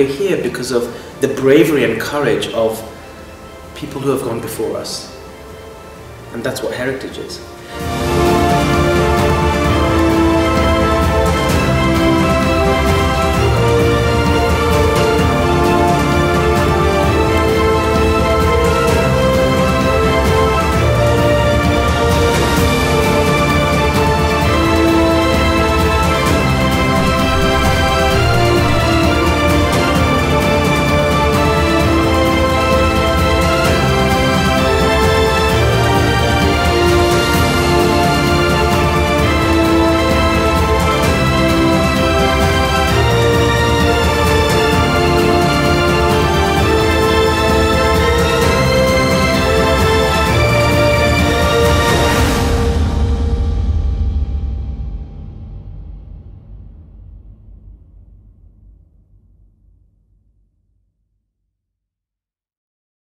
we're here because of the bravery and courage of people who have gone before us. And that's what heritage is.